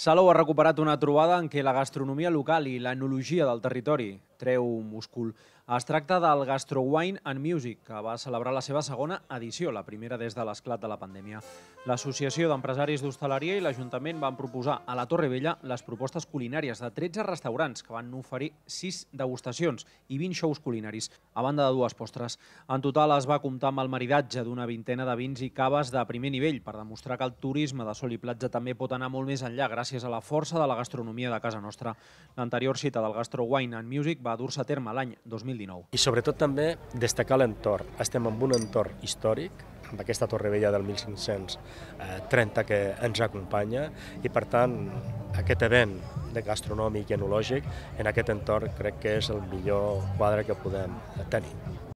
Salou ha recuperat una trobada en què la gastronomia local i l'enologia del territori treu múscul. Es tracta del Gastro Wine and Music, que va celebrar la seva segona edició, la primera des de l'esclat de la pandèmia. L'Associació d'Empresaris d'Hostaleria i l'Ajuntament van proposar a la Torre Vella les propostes culinàries de 13 restaurants que van oferir 6 degustacions i 20 shows culinaris, a banda de dues postres. En total es va comptar amb el maridatge d'una vintena de vins i caves de primer nivell per demostrar que el turisme de sol i platja també pot anar molt més enllà gràcies a la força de la gastronomia de casa nostra. L'anterior cita del Gastro Wine and Music va dur-se a terme l'any 2019. I sobretot també destacar l'entorn. Estem en un entorn històric, amb aquesta Torre Vella del 1530 que ens acompanya i per tant aquest event de gastronòmic i enològic en aquest entorn crec que és el millor quadre que podem tenir.